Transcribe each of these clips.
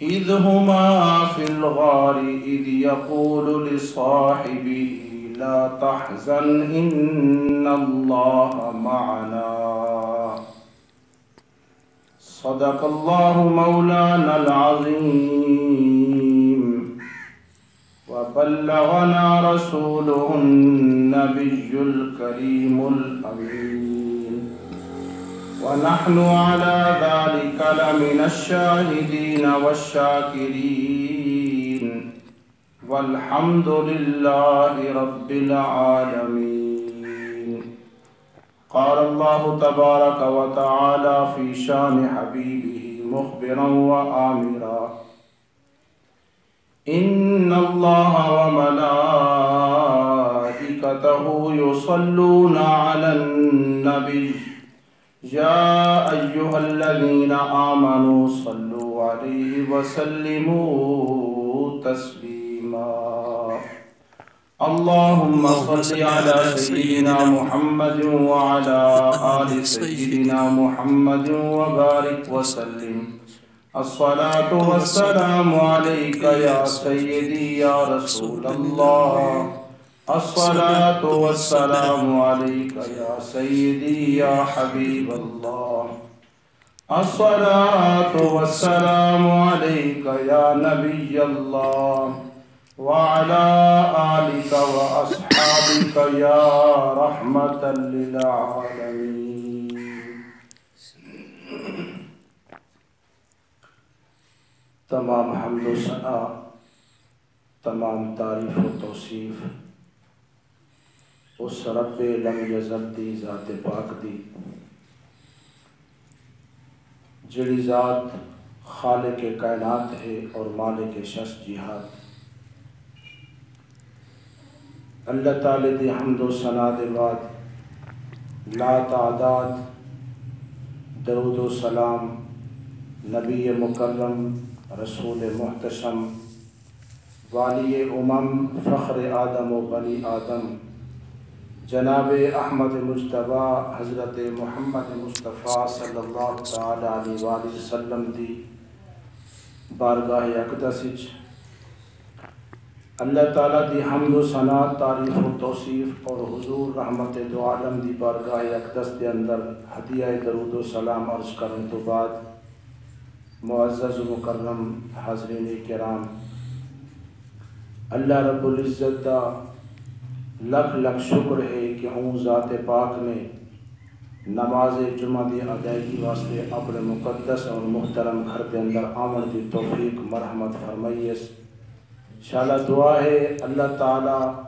إذ هما في الغار إذ يقول لصاحبه لا تحزن إن الله معنا. صدق الله مولانا العظيم. وبلغنا رسوله النبي الكريم الأمين. ونحن على ذلك لمن الشاهدين والشاكرين. والحمد لله رب العالمين. قال الله تبارك وتعالى في شان حبيبه مخبرا وآمرا. إن الله وملائكته يصلون على النبي. يا أيها الذين آمنوا صلوا عليه وسلموا تسليما. اللهم صل على سيدنا محمد وعلى آل سيدنا محمد وبارك وسلم. الصلاة والسلام عليك يا سيدي يا رسول الله. الصلاة والسلام عليك يا سيدي يا حبيب الله. الصلاة والسلام عليك يا نبي الله. وعلى آلك وأصحابك يا رحمة للعالمين. تمام حمد و تمام تعریف و توصیف. اس رب لم یزل دی ذات پاک دی، جڑی ذات خالق کائنات ہے اور مالک شش جہاد۔ اللہ تعالی دی حمد و ثنا دے بعد لا تعداد، درود و سلام، نبی مکرم، رسول محتشم، والی امم فخر آدم و بنی آدم۔ جناب احمد مجتبہ حضرت محمد مصطفیٰ صلی اللہ تعالی علیہ وآلہ وسلم دی بارگاہ اقدس اللہ تعالیٰ دی حمد و ثنا، تعریف و توصیف اور حضور رحمت دو عالم دی بارگاہ اقدس دے اندر ہدیہ درود و سلام عرض کرن تو بعد معزز و مکرم حاضرین کرام، اللہ رب العزت دا لکھ لکھ شکر ہے کہ ہوں ذات پاک نے نماز جمعہ دی ادائیگی واسطے اپنے مقدس اور محترم گھر کے اندر آمن دی توفیق مرحمت فرمائیس شالا دعا ہے اللہ تعالی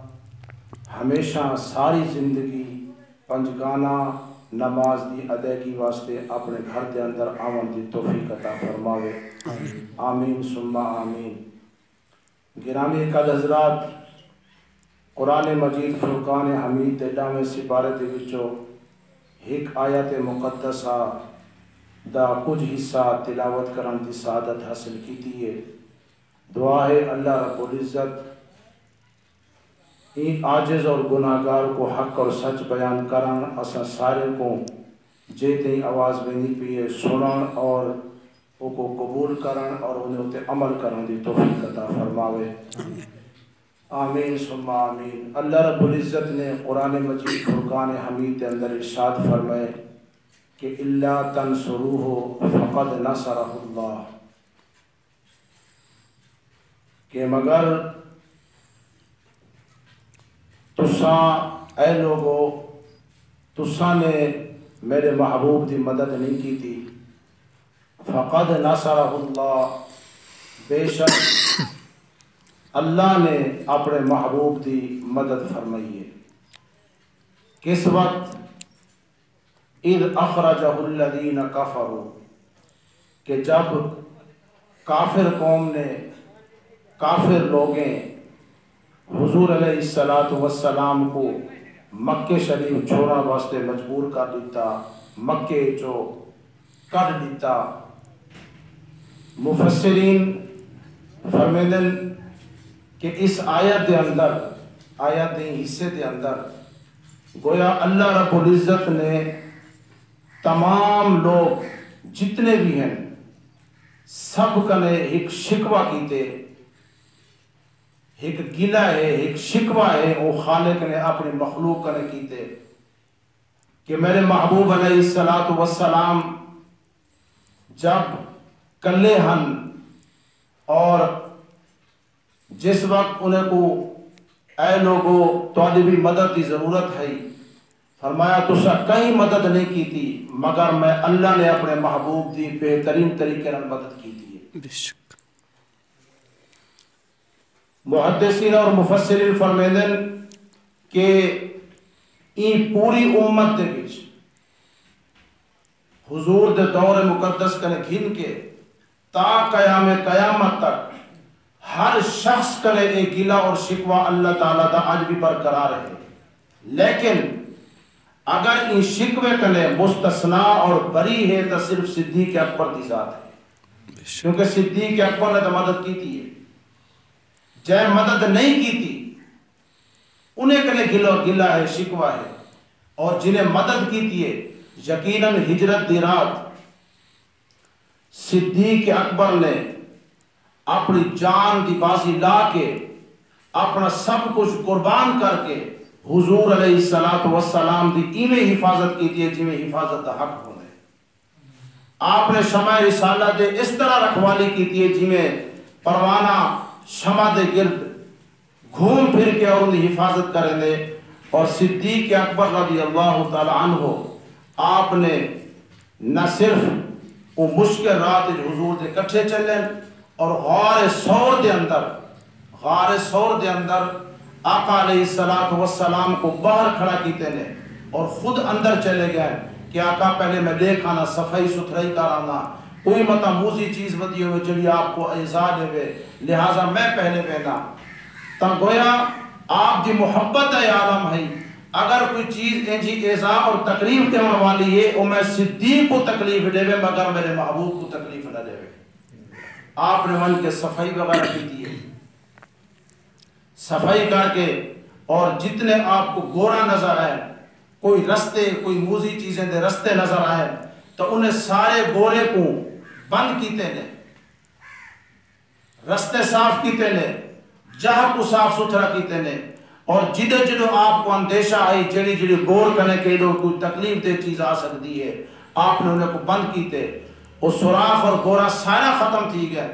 ہمیشہ ساری زندگی پنجگانہ نماز دی ادائیگی واسطے اپنے گھر کے اندر آمن دی توفیق عطا فرماوے۔ آمین۔ سمہ آمین۔ گرامی کل حضرات قرآن مجید فرقان حمید دے میں سپارے دے وچو ایک آیت مقدسہ دا کچھ حصہ تلاوت کرن دی سعادت حاصل کی ہے۔ دعا ہے اللہ رب العزت این آجز اور گناہگار کو حق اور سچ بیان کرن اسا سارے کو جیتے آواز میں پیے سنن اور وہ کو قبول کرن اور انہیں عمل کرن دی توفیق عطا فرماوے۔ آمین، ثم آمین۔ اللہ رب العزت نے قرآن مجید، فرقان حمید کے اندر ارشاد فرمائے کہ اللہ تنصروہ فقد نصرہ اللہ کہ مگر تساں، اے لوگو، تساں نے میرے محبوب دی مدد نہیں کی تھی۔ فقد نصرہ اللہ بے شک اللہ نے اپنے محبوب دی مدد فرمائی ہے۔ کس وقت اذ اخرجہ الذین کفروا، کہ جب کافر قوم نے کافر لوگیں حضور علیہ السلام کو مکہ شریف چھوڑا واسطے مجبور کر دیتا مکے جو کر دیتا۔ مفسرین فرمیدن کہ اس آیت دے اندر، آیت دے حصے دے اندر گویا اللہ رب العزت نے تمام لوگ جتنے بھی ہیں، سب کنے ایک شکوہ کیتے۔ ایک گلہ ہے، ایک شکوہ ہے، وہ خالق نے اپنی مخلوق کنے کیتے۔ کہ میرے محبوب علیہ السلام جب کلے ہن اور جس وقت انہیں کو اے لوگو تو بھی مدد کی ضرورت ہے۔ فرمایا تو سا کہیں مدد نہیں کی تھی مگر میں اللہ نے اپنے محبوب دی بہترین طریقے نے مدد کی تھی محدثین اور مفسرین فرمیدن کہ این پوری امت دے بچ حضور دے دور مقدس کنے گھن کے تا قیام قیامت تک ہر شخص کرے ایک گلہ اور شکوہ اللہ تعالیٰ دا آج بھی برقرار ہے۔ لیکن اگر ان شکوے کنے مستثنا اور بری ہے تو صرف صدیق اکبر دی ذات ہے۔ کیونکہ صدیق اکبر نے تو مدد کی تھی۔ جائے مدد نہیں کی تھی، انہیں کنے گلہ گلہ ہے، شکوہ ہے۔ اور جنہیں مدد کی تھی، یقیناً ہجرت دی رات صدیق اکبر نے اپنی جان دی بازی لا کے، اپنا سب کچھ قربان کر کے حضور علیہ السلام دی ایمیں حفاظت کی تھی جی میں حفاظت دا حق ہونے۔ آپ نے شمع رسالہ دے اس طرح رکھوالی کی تھی جی میں پروانہ شمع دے گرد گھوم پھر کے اور انہیں حفاظت کریں دے۔ اور صدیق اکبر رضی اللہ تعالی عنہ، آپ نے نہ صرف وہ مشکل رات حضور دے کٹھے چلیں اور غار سور دے اندر، غار سور دے اندر آقا علیہ السلام کو باہر کھڑا کیتے نے اور خود اندر چلے گئے کہ آقا پہلے میں دیکھانا، صفائی ستھرائی کرانا، کوئی مطا موسی چیز بدی ہوئے چلی آپ کو اعزاد ہوئے، لہٰذا میں پہلے پہنا تا گویا، آپ دی محبت ہے عالم ہے اگر کوئی چیز انجی اعزا اور تکلیف دے والی ہے وہ میں صدیق کو تکلیف دے مگر میرے محبوب کو تکلیف نہ دے آپ نے من کے صفائی وغیرہ کی دیئے صفائی کر کے اور جتنے آپ کو گورا نظر آئے، کوئی رستے، کوئی موزی چیزیں دے رستے نظر آئے، تو انہیں سارے گورے کو بند کیتے نے۔ رستے صاف کیتے نے، جہاں کو صاف ستھرا کیتے نے۔ اور جدے جدو آپ کو اندیشہ آئی، جڑی جڑی گور کرنے کے لیے کوئی تکلیف دے چیز آ سکتی ہے، آپ نے انہیں کو بند کیتے۔ وہ سراخ اور گورا سارا ختم تھی گیا۔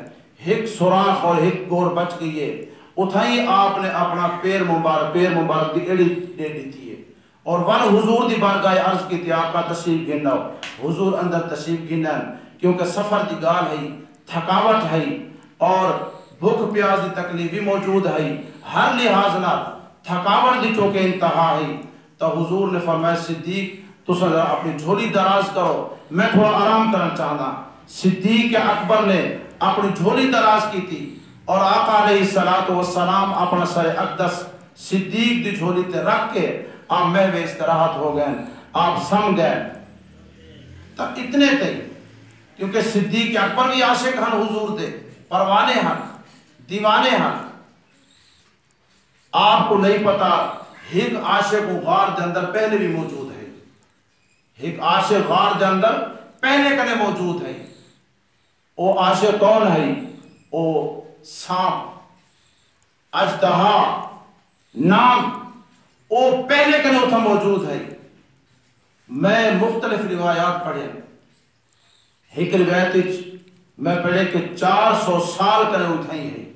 ایک سراخ اور ایک گور بچ گئی ہے۔ اتھائی آپ نے اپنا پیر مبارک پیر مبارک دی ایڑی دے دی تھی اور ون حضور دی بارگاہ عرض کی تھی آقا تشریف گھننا حضور اندر تشریف گھننا کیونکہ سفر دی گال ہے، تھکاوٹ ہے، اور بھوک پیاز دی تکلیفی موجود ہے۔ ہر لحاظ نہ تھکاوٹ دی چوکے انتہا ہے۔ تو حضور نے فرمایا، صدیق تو سر اپنی جھولی دراز کرو۔ میں تھوڑا آرام کرنا چاہنا صدیق اکبر نے اپنی جھولی دراز کی تھی اور آقا علیہ السلام اپنا سر اقدس صدیق دی جھولی تے رکھ کے آپ میں بے استراحت ہو گئے۔ آپ سم گئے۔ تب اتنے تے کیونکہ صدیق اکبر بھی عاشق ہن حضور دے۔ پروانے ہن دیوانے ہن آپ کو نہیں پتا، ایک عاشق غار دے اندر پہلے بھی موجود ہے ایک غار دے اندر پہلے کنے موجود ہے۔ او عاشق کون ہے؟ او سانپ۔ اجدہا نام او پہلے کنے اتھا موجود ہے۔ میں مختلف روایات پڑھے ایک روایت میں پڑھے کہ چار سو سال کنے اتھائی ہے۔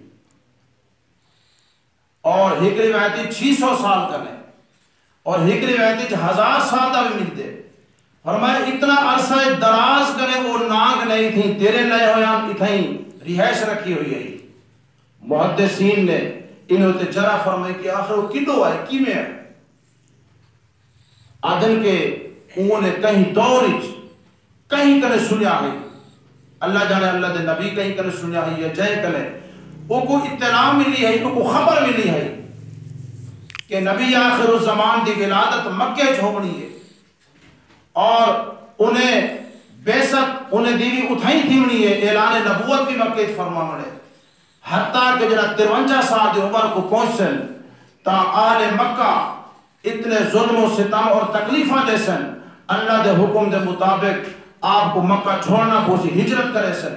اور ایک روایت چھ سو سال کنے اور ایک روایت ہزار سال دا بھی ملتے فرمایا، اتنا عرصہ دراز کرے، وہ ناگ نہیں تھی، تیرے لیے ہویا اتھائیں رہائش رکھی ہوئی ہے محدثین نے انہوں تے جرا فرمائے کہ آخر وہ کدو آئے کی میں ہے آدم کے انہوں نے کہیں دوریج کہیں کرے سنیا ہے۔ اللہ جانے اللہ دے نبی کہیں کرے سنیا ہے یا جائے کرے وہ کو اطلاع ملی ہے، وہ کو خبر ملی ہے کہ نبی آخر الزمان دی ولادت مکہ چھوڑنی ہے۔ اور انہیں بیست انہیں دیوی اتھائی تھی انہیں یہ اعلان نبوت بھی مکہ فرما مڑے حتیٰ کہ جنہ ترونجہ سال دے عمر کو پہنچن تا آل مکہ اتنے ظلم و ستم اور تکلیفہ دے سن۔ اللہ دے حکم دے مطابق آپ کو مکہ چھوڑنا پوسی ہجرت کرے سن۔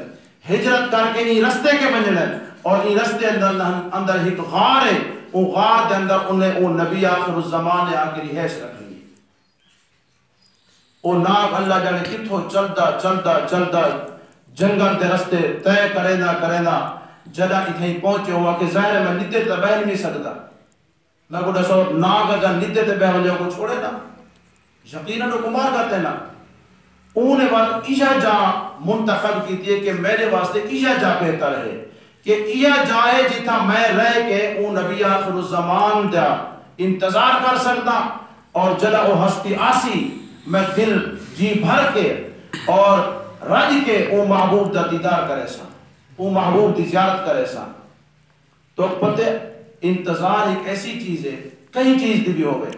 ہجرت کر کے ای رستے کے بنجن ہے اور ای رستے اندر اندر ایک غار ہے۔ او غار دے اندر انہیں او نبی آخر الزمان نے حیث رکھ لی او ناگ اللہ جانے کتھو چلدا چلدا چلدا جنگل دے رستے تے کرے نہ کرے نہ جدا اتھیں پہنچے ہوا کہ ظاہر میں ندے تے بہن نہیں سکتا میں کو دسو ناگ اگر ندے تے بہن جاؤ کو چھوڑے نا یقیناً تو کمار کرتے نا انہیں بات ایجا جا منتخب کی تھی کہ میرے واسطے ایجا جا بہتر ہے کہ ایجا جائے جتا میں رہ کے اون نبی آخر الزمان دا انتظار کر سکتا اور جلا او ہستی آسی میں دل جی بھر کے اور رج کے او محبوب دا دیدار کرے سا او محبوب دی زیارت کرے سا تو پتے انتظار ایک ایسی چیز ہے کئی چیز دی بھی ہو گئے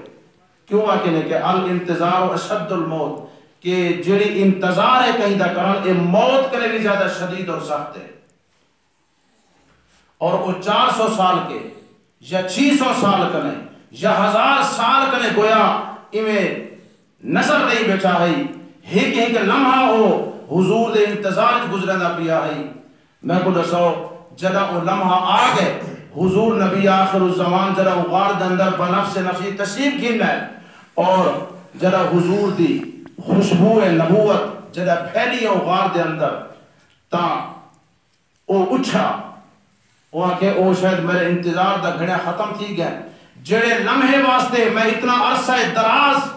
کیوں آکے نے کہ الانتظار و اشد الموت، کہ جڑی انتظار ہے کہیں دا کرن، اے موت کرے بھی زیادہ شدید اور سخت ہے۔ اور وہ چار سو سال کے، یا چھ سو سال کنے، یا ہزار سال کنے گویا ایمیں نظر نہیں بیٹھا ہے۔ ہیک ہیک لمحہ ہو، حضور دے انتظار گزرے نہ پیا ہے۔ میں کو دسو جدا وہ لمحہ آ گئے، حضور نبی آخر الزمان جدا وہ غار دندر بنفس نفسی تشریف گھن ہے اور جدا حضور دی خوشبو نبوت جدا پھیلی ہے غار دے اندر، تا او اچھا وہ آکے، او شاید میرے انتظار دا گھڑیا ختم تھی گئے۔ جڑے لمحے واسطے میں اتنا عرصہ دراز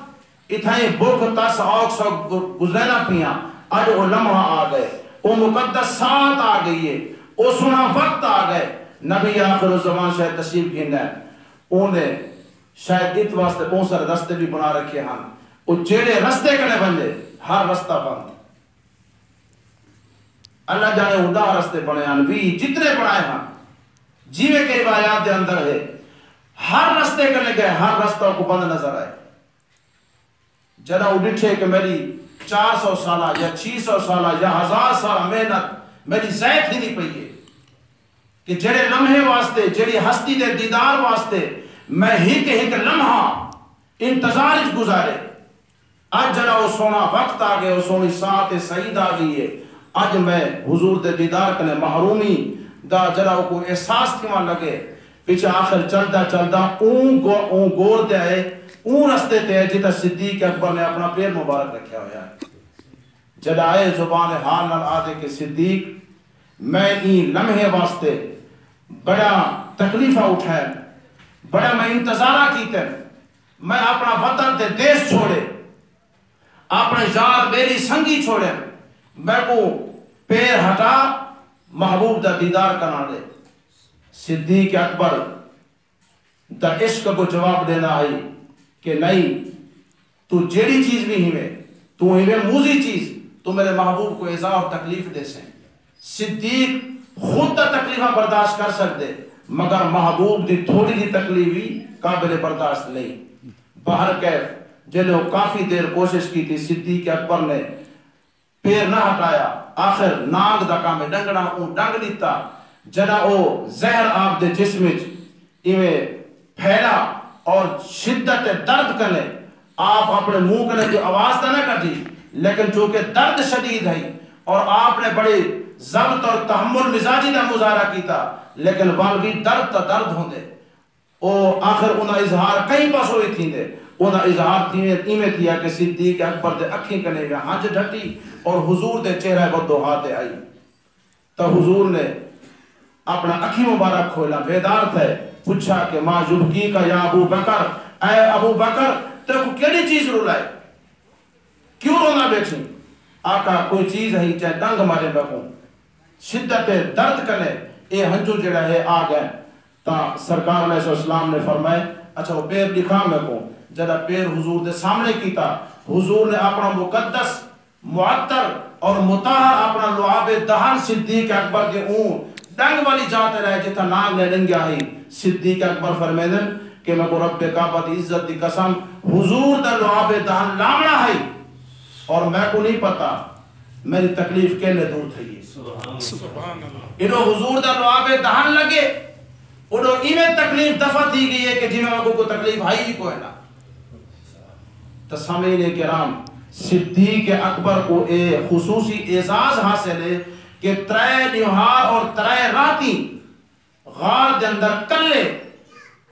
اتھائیں بھوک تس آگ سو گزرینا پیا آج وہ لمحہ آ گئے۔ وہ مقدس ساتھ آ گئی ہے۔ وہ سنا وقت آ گئے۔ نبی آخر الزمان شاید تشریف گھن ہے انہیں شاید ات واسطے بہت سارے رستے بھی بنا رکھے ہیں۔ وہ جیڑے رستے کنے بندے، ہر رستہ بند۔ اللہ جانے ادا رستے بنے ہیں۔ بھی جتنے بنائے ہیں۔ جیوے کے روایات دے اندر ہے، ہر رستے کنے گئے، ہر رستہ کو بند نظر آئے۔ جنا اڈٹھے کہ میری چار سو سالہ یا چھ سو سالہ یا ہزار سالہ محنت میری زیت ہی نہیں پئی ہے کہ جڑے لمحے واسطے، جڑی ہستی دے دیدار واسطے میں ہی کے ہی کے لمحہ انتظار گزارے۔ آج جنا وہ سونا وقت آ گئے وہ سونی ساتھ سعید آ گئی ہے۔ آج میں حضور دے دیدار کنے محرومی دا جڑا جنا کو احساس کیوں لگے۔ پیچھے آخر چلتا چلتا اون گو اون گور دے آئے۔ اون رستے تے جتا صدیق اکبر نے اپنا پیر مبارک رکھیا ہویا ہے۔ جد آئے زبان حال نال آدھے کہ صدیق، میں این لمحے واسطے بڑا تکلیفہ اٹھائے، بڑا میں انتظارہ کیتے میں اپنا وطن تے دیش چھوڑے، اپنے جار میری سنگی چھوڑے، میں کو پیر ہٹا، محبوب دا دیدار کرنا دے۔ صدیق اکبر دا عشق کو جواب دینا ہے کہ نہیں، تو جیڑی چیز بھی ہی میں تو ہی میں موزی چیز، تو میرے محبوب کو ایزا اور تکلیف دے سیں۔ صدیق خود تا تکلیفہ برداشت کر سکتے مگر محبوب دی تھوڑی دی تکلیفی قابل برداشت نہیں۔ باہر کیف، جنہوں کافی دیر کوشش کی تھی، صدیق اکبر نے پیر نہ ہٹایا۔ آخر ناگ دا کامے ڈنگنا اون ڈنگ دیتا۔ جنا او زہر آپ دے جسمج ایویں پھیلا۔ اور شدت درد کرنے آپ اپنے منہ کرنے جو آواز تا نہ کرتی لیکن چونکہ درد شدید ہے اور آپ نے بڑے ضبط اور تحمل مزاجی کا مظاہرہ کیتا، لیکن والوی درد تا درد ہوں دے او آخر انہا اظہار کئی پاس ہوئی تھی دے انہا اظہار تھی تیمیں تھیا کہ صدیق اکبر دے اکھیں کنے میں ہانچ ڈھٹی اور حضور دے چہرہ کو دو ہاتھے آئی۔ تو حضور نے اپنا اکھی مبارک کھولا بیدار تھے۔ پوچھا کہ ماں یبکی کا یا ابو بکر؟ اے ابو بکر تے کو کیڑی چیز رو لائے کیوں رونا بیٹھی؟ آقا، کوئی چیز ہے چاہے دنگ مارے بکوں۔ شدت درد کرنے، اے ہنجو جڑا ہے، آ گئے۔ تا سرکار علیہ السلام نے فرمائے اچھا وہ پیر دکھا میں کو۔ جدا پیر حضور دے سامنے کیتا، حضور نے اپنا مقدس، معطر اور متاہر اپنا لعاب دہن صدیق اکبر دے اون ڈنگ والی جاتے رہے جتا ناگ نے ڈنگیا ہی صدیق اکبر فرمیدن کہ میں کو رب کعبہ دی عزت دی قسم حضور دا لعاب دہن لامنا ہے۔ اور میں کو نہیں پتا میری تکلیف کے لیے دور تھی انہوں حضور دا لعاب دہن لگے۔ انہوں ایمیں تکلیف دفع تھی گئی ہے کہ جی میں کو تکلیف ہائی ہی کوئی نہ۔ تسامین کرام صدیق اکبر کو اے خصوصی اعزاز حاصل ہے کہ ترے نہار اور ترے راتی غار دے اندر کلے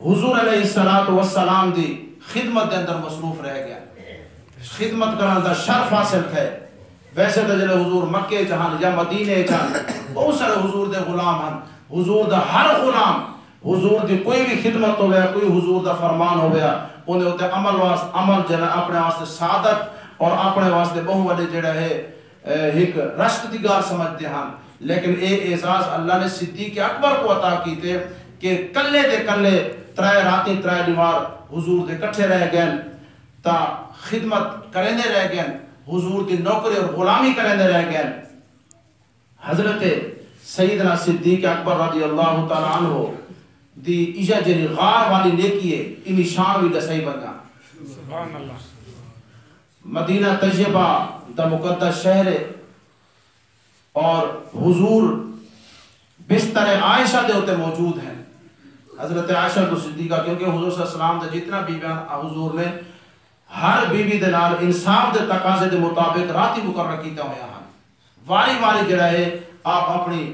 حضور علیہ الصلوۃ والسلام دی خدمت دے اندر مصروف رہ گیا۔ خدمت کرنا دا شرف حاصل ہے۔ ویسے تو جلے حضور مکے جہان یا مدینے جہان بہت سارے حضور دے غلام ہیں حضور دا ہر غلام، حضور دی کوئی بھی خدمت ہو گیا کوئی حضور دا فرمان ہو گیا انہیں ہوتے عمل واسطے عمل جنا اپنے واسطے سعادت اور اپنے واسطے بہو بڑے جڑا ہے ایک رشک دیگار سمجھتے ہیں لیکن اے اعزاز اللہ نے صدیق اکبر کو عطا کی تھے کہ کلے دے کلے ترائے راتی ترائے دیوار حضور دے کٹھے رہ گئے تا خدمت کرنے رہ گئے حضور دی نوکری اور غلامی کرنے رہ گئے حضرت سیدنا صدیق اکبر رضی اللہ تعالیٰ عنہ دی ایجا جنی غار والی نیکی ہے انہی شان بھی دسائی اللہ۔ مدینہ تجربہ دا مقدس شہر اور حضور بستر عائشہ دے ہوتے موجود ہیں۔ حضرت عائشہ کو صدیقہ، کیونکہ حضور صلی اللہ علیہ وسلم دے جتنا بی بیان حضور نے، ہر بی بی دے نال انصاف دے تقاضے دے مطابق راتی مقرر کیتا ہویا ہیں واری واری جڑا ہے، آپ اپنی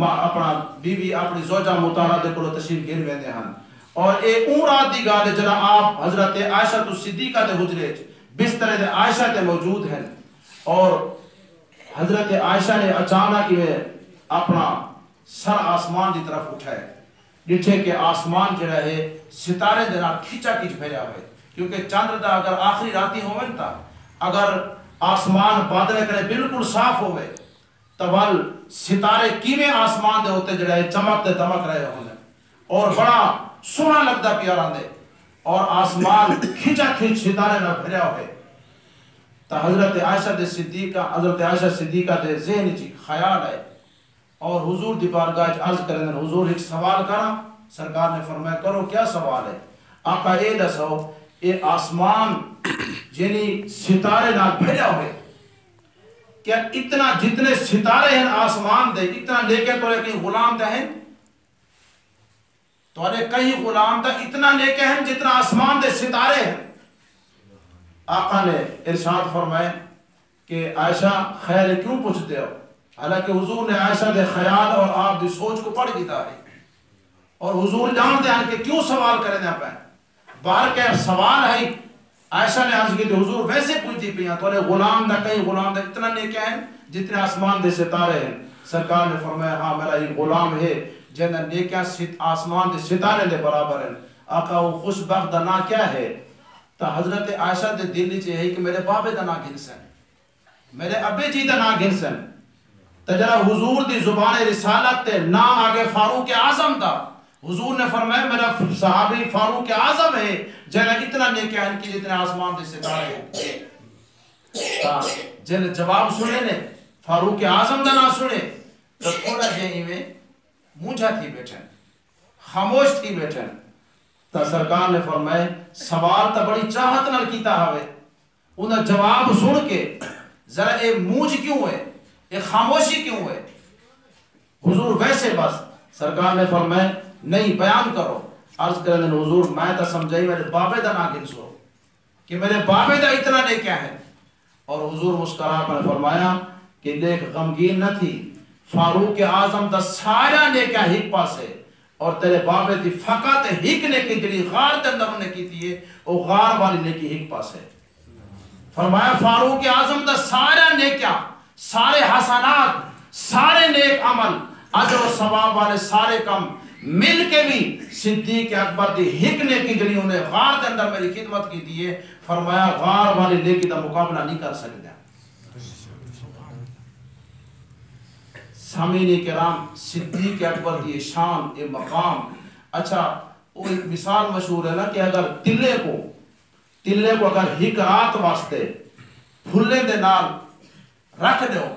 اپنا بی بی اپنی زوجہ مطالعہ دے کلو تشریف گھر ویندے ہیں اور اے اون رات دی گال جڑا آپ حضرت عائشہ تو صدیقہ دے حجرے بستر دے عائشہ دے موجود ہیں۔ اور حضرت عائشہ نے اچانک میں اپنا سر آسمان دی طرف اٹھائے۔ ڈٹھے کہ آسمان جڑا ہے، ستارے دے نال کھچا کھچ بھریا ہوئے۔ کیونکہ چاند دا اگر آخری راتی ہوئے تا، اگر آسمان بادلے کرے بالکل صاف ہوئے تول ستارے کیویں آسمان دے ہوتے جڑا ہے، چمک دے دمک رہے ہوندے اور بڑا سونا لگتا پیارا دے۔ اور آسمان کھچا کھچ ستارے نہ بھریا ہوئے۔ تا حضرت عائشہ دے صدیقہ، حضرت عائشہ صدیقہ دے ذہن چی خیال ہے۔ اور حضور دی بارگاہ عرض کرنے حضور ایک سوال کرا، سرکار نے فرمایا، کرو، کیا سوال ہے؟ آقا، اے دسو، اے آسمان یعنی ستارے نہ بھیجا ہوئے، کیا اتنا جتنے ستارے ہیں آسمان دے، اتنا لے کے تو کہیں غلام دے ہیں؟ تو کہیں غلام دے اتنا لے کے ہیں جتنا آسمان دے ستارے ہیں۔ آقا نے ارشاد فرمائے کہ عائشہ خیر کیوں پوچھتے ہو؟ حالانکہ حضور نے عائشہ دے خیال اور آپ دی سوچ کو پڑھ کیتا ہے اور حضور جانتے ہیں کہ کیوں سوال کریں دیں پہ بار کے سوال ہے عائشہ نے عرض کی تھی حضور ویسے پوچھتی پہ تو انہیں غلام دا کہیں غلام دا اتنا نہیں کیا ہے جتنے آسمان دے ستارے ہیں۔ سرکار نے فرمایا ہاں میرا یہ غلام ہے جنہ نیکیاں آسمان دے ستارے دے برابر ہیں۔ آقا، وہ خوش بخت نا کیا ہے؟ تا حضرت عائشہ دے دلی چاہے کہ میرے بابے دا نا گھنسن میرے ابے جی دا نا گھنسن تجرہ حضور دی زبان رسالت تے نا آگے فاروق اعظم دا، حضور نے فرمایا میرا صحابی فاروق اعظم ہے، جنہ اتنا نیکہ ان کی جتنے آسمان دے ستارے ہیں۔ جنہ جواب سنے نے، فاروق اعظم دا نا سنے، تو تھوڑا جہی میں مونجھا تھی بیٹھن، خاموش تھی بیٹھن۔ تا سرکار نے فرمائے سوال تا بڑی چاہت نال کیتا ہوئے انہا جواب سن کے ذرا اے مونج کیوں ہے یہ خاموشی کیوں ہے حضور ویسے بس سرکار نے فرمائے نہیں بیان کرو عرض کرنے حضور میں تا سمجھائی میرے بابے دا ناگن سو کہ میرے بابے دا اتنا نے کیا ہے اور حضور مسکرہ پر فرمایا کہ دیکھ غمگین نہ تھی فاروق اعظم دا سارا نے کیا ہک پاس اور تیرے بابے دی فقط ہک نے کی غار دے اندر نے کی تھی وہ غار والی نے ہک پاس ہے۔ فرمایا، فاروق اعظم دا سارا نے کیا سارے حسنات، سارے نیک عمل، اجر و ثواب والے سارے کم مل کے بھی صدیق اکبر دی ہک نے کی انہیں غار دے اندر میری خدمت کی دیئے فرمایا، غار والے نیکی دا مقابلہ نہیں کر سکتے سامین کرام، صدیق اکبر دی شان اے مقام۔ اچھا وہ ایک مثال مشہور ہے نا کہ اگر تلے کو تلے کو اگر ہک رات واسطے پھلے دے نال رکھ دیو،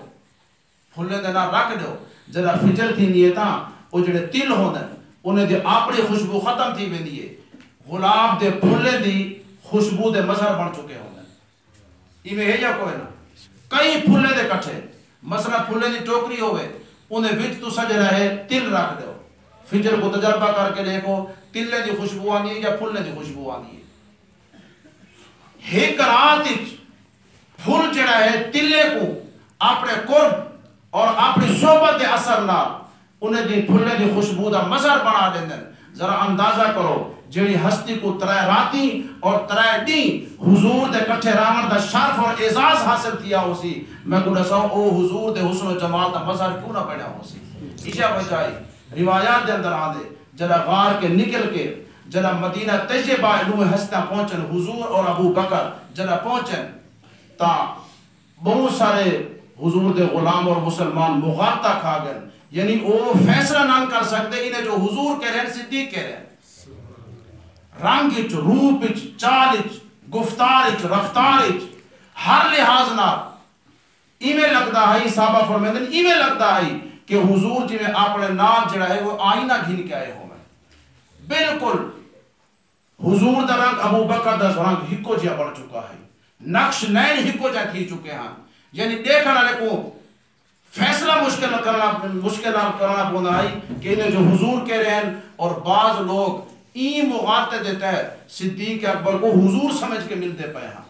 پھلے دے نال رکھ دیو جدا فجر تھی نہیں ہے وہ جڑے تل ہوندے انہیں دی اپنی خوشبو ختم تھی ویندی ہے۔ غلاب دے پھلے دی خوشبو دے مظہر بن چکے ہوندے ایویں ہے یا کوئی نہ؟ کئی پھلے دے کٹھے۔ مثلا پھلے دی ٹوکری ہوئے انہیں وچ تو سج رہے، تل رکھ دیو فجر کو تجربہ کر کے دیکھو تلے دی خوشبو آنی ہے یا پھلے دی خوشبو آنی ہے؟ ایک رات پھول جڑا ہے تلے کو اپنے قرب اور اپنی صحبت دے اثر نال انہیں دی پھلے دی خوشبو دا مظہر بنا دیندن ذرا اندازہ کرو جڑی ہستی کو ترائے راتی اور ترائے دی حضور دے کٹھے رامن دا شرف اور اعزاز حاصل کیا ہو سی میں کو دساؤ او حضور دے حسن و جمال دا مظہر کیوں نہ پڑھا ہو سی ایجا بجائی روایات دے اندر آدھے جڑا غار کے نکل کے، جڑا مدینہ تجربہ علوم ہستہ پہنچن، حضور اور ابو بکر جڑا پہنچن، تا بہت سارے حضور دے غلام اور مسلمان مغالطہ کھا گئے یعنی وہ فیصلہ نہ کر سکتے، انہیں جو حضور کہہ رہے ہیں، صدیق کہہ رہے ہیں۔ رنگ اچ روپ اچ چال اچ گفتار اچ رفتار اچ ہر لحاظ نہ ایویں لگتا ہے صحابہ فرمائیں ایویں لگتا ہے کہ حضور جی میں اپنے نام جڑا ہے، وہ آئینہ گھن کے آئے ہو میں۔ بالکل۔ حضور دا رنگ ابو بکر دا رنگ ہکو جیا بڑھ چکا ہے۔ نقش نین ہکو جا تھی چکے ہیں۔ یعنی دیکھنا لے کو فیصلہ مشکل کرنا مشکل کرنا پونا ہے کہ انہیں جو حضور کہہ رہے ہیں اور بعض لوگ این مغالطے دیتا ہے، صدیق اکبر کو حضور سمجھ کے ملتے پائے ہیں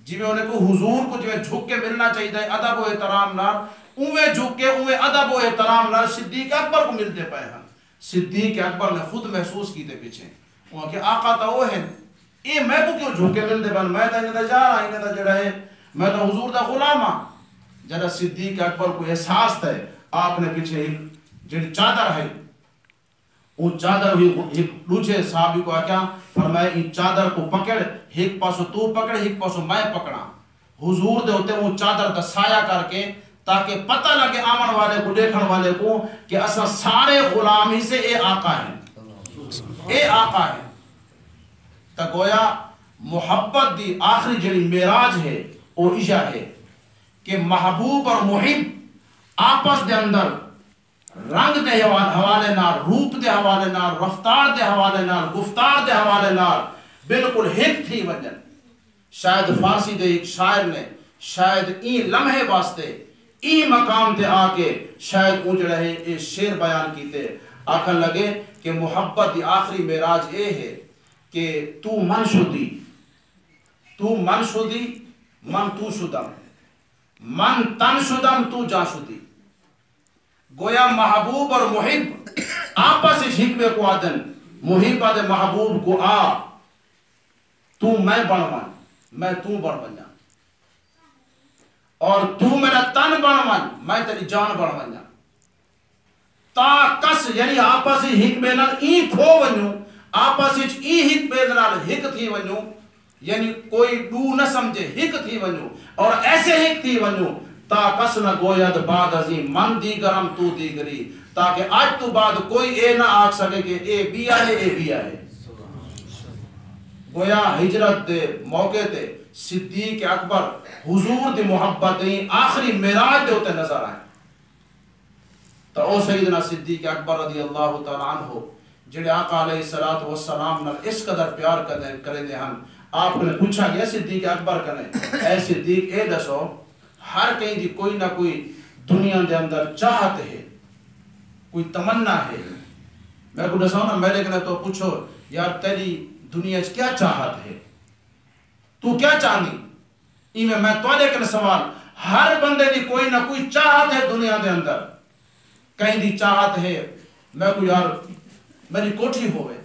جی میں انہیں کو حضور کو جو ہے جھک کے ملنا چاہیے ادب و احترام نال، اوے جھک کے، اوے ادب و احترام نال صدیق اکبر کو ملتے پائے ہیں صدیق اکبر نے خود محسوس کیتے پیچھے۔ وہ کہ آقا تا وہ ہے اے میں کو کیوں جھک کے ملتے پائے ہاں؟ میں تا انہیں دا جا رہا انہیں دا جڑا ہے۔ میں تو حضور دا غلام ہاں۔ جڑا صدیق اکبر کو احساس ہے آپ نے پیچھے ایک جڑی چادر ہے وہ چادر ہوئی، ایک دوسرے صحابی کو کیا فرمایا ان چادر کو پکڑ ایک پاسو تو پکڑ ایک پاسو میں پکڑا حضور دے ہوتے وہ چادر کا سایہ کر کے، تاکہ پتہ لگے آمن والے کو، دیکھن والے کو، کہ اصلا سارے غلامی سے اے آقا ہے اے آقا ہے تا گویا، محبت دی آخری جڑی میراج ہے وہ ایجا ہے کہ محبوب اور محب آپس دے اندر رنگ دے حوالے نال، روپ دے حوالے نال، رفتار دے حوالے نال، گفتار دے حوالے نال بالکل ہک تھی وجن شاید فارسی دے ایک شاعر نے شاید این لمحے واسطے، این مقام تے آ کے شاید اون جڑا ہے یہ شعر بیان کیتے۔ آکھن لگے کہ محبت دی آخری معراج اے ہے کہ تو من شدی۔ تو من شدی، من تو شدم۔ من تن شدم، تو جا شدی۔ گویا محبوب اور محب. آپس اس حکمے کو آدن. محب آدھے محبوب کو آ. تو میں بڑھ من. میں تو بڑھ بن جا اور تو میرا تن بڑھ من. میں تیری جان بڑھ بن جا تا کس یعنی آپس ہی حکمے نال ای کھو ونیو آپس ہی ای حکمے نال حک تھی ونیو یعنی کوئی دو نہ سمجھے حک تھی ونیو اور ایسے حک تھی ونیو تا کس نہ گوید بعد ازی من دیگرم تو دیگری تاکہ آج تو بعد کوئی اے نہ آگ سکے کہ اے بی آئے اے بی آئے گویا ہجرت دے موقع تے صدیق اکبر حضور دی محبت دیں آخری میراج دے ہوتے نظر آئے۔ تو او سیدنا صدیق اکبر رضی اللہ تعالیٰ عنہ، جڑے آقا علیہ السلام نال اس قدر پیار کرے دے ہم آپ نے پوچھا گیا صدیق اکبر کنے، اے صدیق اے دسو ہر کہیں دی کوئی نہ کوئی دنیا دے اندر چاہت ہے، کوئی تمنا ہے۔ میں کو دساؤں نا میں لیکن تو پوچھو، یار تیری دنیا چ کیا چاہت ہے؟ تو کیا چاہنی؟ ایمیں میں تو لیکن سوال، ہر بندے دی کوئی نہ کوئی چاہت ہے دنیا دے اندر۔ کہیں دی چاہت ہے، میں کو یار میری کوٹھی ہوئے۔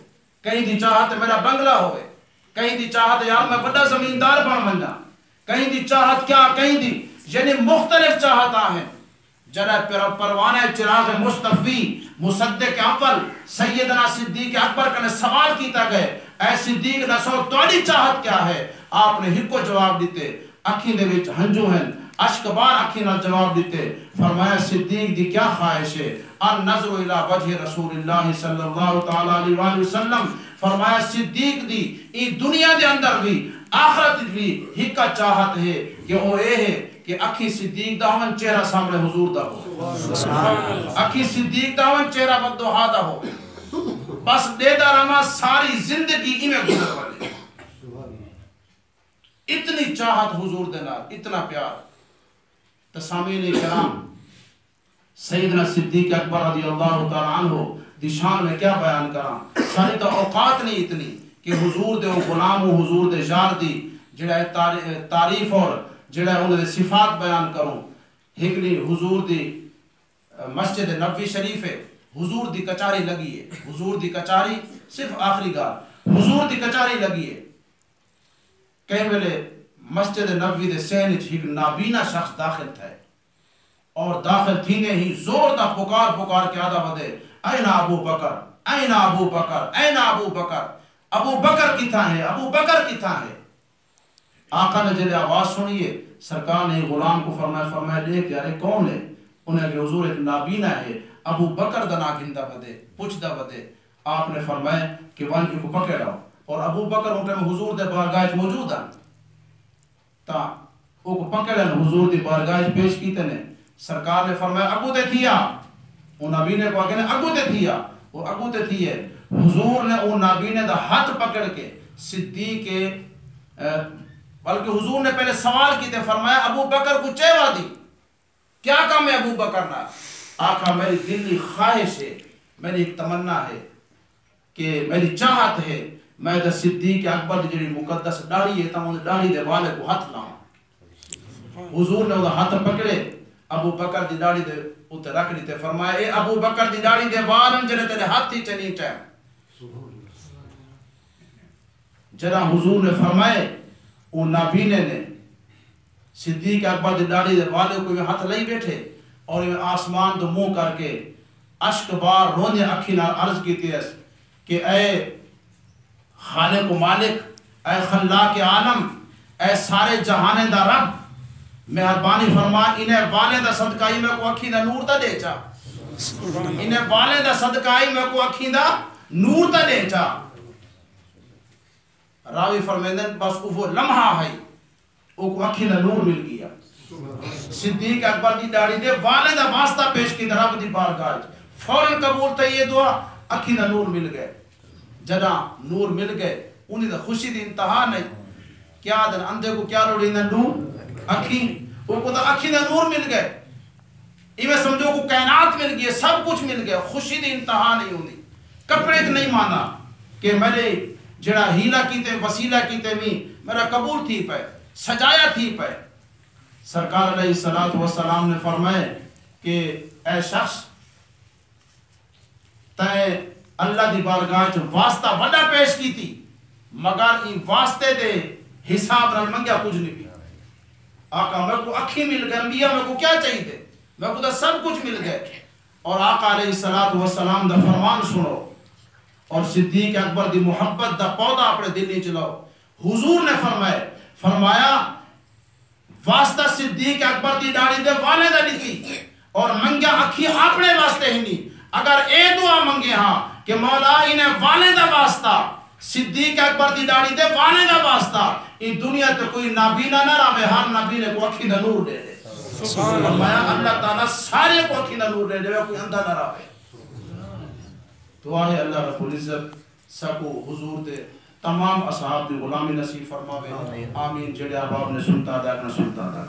کہیں دی چاہت ہے میرا بنگلہ ہوئے۔ کہیں دی چاہت ہے یار میں بڑا زمیندار بن بننا کہیں دی چاہت کیا؟ کہیں دی یعنی مختلف چاہتا ہیں جناب پروانے چراغ مصطفی مصدق اول، سیدنا صدیق اکبر کا نے سوال کیتا گئے، اے صدیق نسو توڑی چاہت کیا ہے؟ آپ نے ہکو جواب دیتے اکھی دے وچ ہنجو ہیں اشکبار اکھی نہ جواب دیتے۔ فرمایا، صدیق دی کیا خواہش ہے؟ ان نظر الى وجہ رسول اللہ صلی اللہ تعالی علیہ وآلہ وسلم۔ فرمایا، صدیق دی، ای دنیا دے اندر بھی، آخرت بھی ہکا چاہت ہے کہ وہ اے ہے کہ اکھی صدیق دا ہون چہرہ سامنے حضور دا ہو۔ اکھی صدیق دا ہون چہرہ بدوہا دا ہو۔ بس دے دا رما ساری زندگی ہی میں گزر والے اتنی چاہت حضور دینا اتنا پیار۔ تسامین کرام، سیدنا صدیق اکبر رضی اللہ تعالیٰ عنہ دشان میں کیا بیان کرا ساری تو اوقات نہیں اتنی کہ حضور دے غلام و حضور دے جار دی، جڑا ہے تعریف اور جڑا ہے انہیں صفات بیان کروں۔ ہکڑی حضور دی مسجد نبوی شریف ہے۔ حضور دی کچاری لگی ہے۔ حضور دی کچاری صرف آخری گال حضور دی کچاری لگی ہے۔ کہیں ویلے مسجد نبوی دے سین ایک نابینا شخص داخل تھا۔ اور داخل تھینے ہی زور دا پکار پکار کے آدھا ودے این ابو بکر این ابو بکر این ابو بکر ابو بکر کی تھا ہے ابو بکر کی تھا ہے آقا نے جلے آواز سنیے سرکار نے غلام کو فرمایا فرمایا، دیکھ یارے کون ہے؟ انہیں کہ حضور ایک نابینا ہے، ابو بکر دنا گندہ ودے پوچھ دا ودے آپ نے فرمایا کہ وان کو پکڑاؤ اور ابو بکر انٹے میں حضور دے بارگاہ موجود ہیں۔ تا، او کو پکڑن حضور دی بارگاہ پیش کیتے نے۔ سرکار نے فرمایا ابو تے تھیا او نبی نے کہا کہ ابو تے تھیا وہ ابو تے تھی ہے۔ حضور نے او نبی نے دا ہاتھ پکڑ کے صدیق کے بلکہ حضور نے پہلے سوال کیتے، فرمایا، ابو بکر کو چیوا دی۔ کیا کام ہے ابو بکر نا آقا میری دلی خواہش ہے، میری تمنا ہے کہ میری چاہت ہے۔ میں دا صدیق اکبر دی جڑی مقدس داڑھی ہے تا انہیں داڑھی دے والے کو ہاتھ لاؤں حضور نے وہ ہاتھ پکڑے، ابو بکر دی داڑھی دے اتنے رکھ دیتے فرمایا، اے ابو بکر دی داڑھی دے والن جڑے تیرے ہاتھ ہی چنی چاہے جرا حضور نے فرمائے وہ نابینے نے صدیق اکبر دی دے والے کو یہ ہاتھ لئی بیٹھے اور یہ آسمان تو منہ کر کے اشک بار رونے اکھی نال عرض کی تیس کہ اے خالق و مالک، اے خلاق عالم، اے سارے جہانے دا رب، مہربانی فرما، انہیں والے دا صدقائی میں کو اکھی دا نور دا دے چا۔ انہیں والے دا صدقائی میں کو اکھی دا نور دا دے چا۔ راوی فرمیندن، بس وہ لمحہ ہے۔ او کو اکھی دا نور مل گیا۔ صدیق اکبر دی داڑی دے والے واسطہ پیش کی رب دی بارگاہ فوراً قبول تھا یہ دعا اکھی دا نور مل گئے۔ جنا نور مل گئے انہی دا خوشی دی انتہا نہیں۔ کیا دن اندھے کو کیا روڑی نا نور؟ اکھی وہ کو دا اکھی دا نور مل گئے۔ ایویں سمجھو کو کائنات مل گئے سب کچھ مل گئے خوشی دی انتہا نہیں ہوندی کپڑے نہیں مانا کہ میرے جڑا ہیلا کیتے وسیلہ کیتے میں میرا قبول تھی پہ سجایا تھی پہ سرکار علیہ السلام والسلام نے فرمائے کہ اے شخص تے اللہ دی بارگاہ چ واسطہ وڈا پیش کی تھی مگر این واسطے دے حساب نال منگیا کچھ نہیں بھی آقا میں کو اکھی مل گئے، انبیاء میں کو کیا چاہیے؟ تھے میں کو تو سب کچھ مل گئے۔ اور آقا علیہ السلام دا فرمان سنو۔ اور صدیق اکبر دی محبت دا پودا اپنے دل نہیں چلاؤ۔ حضور نے فرمائے فرمایا واسطہ صدیق اکبر دی داڑی دے والے دا لکھی اور منگیا اکھی اپنے واسطے ہی نہیں۔ اگر اے دعا منگے ہاں کہ مولا انہیں والے دا واسطہ صدیق اکبر دی داڑی دے والے دا واسطہ ان دنیا تے کوئی نابینا نہ رہے ہر نابینے کو اکھی دا نور دے دے۔ فرمایا اللہ تعالیٰ سارے کو اکھی دا نور دے دے کوئی اندھا نہ رہے۔ دعا ہے اللہ رب العزت سکو حضور دے تمام اصحاب دی غلامی نصیب فرماوے۔ آمین۔ جڑے آپ نے سنتا دا اپنا سنتا دا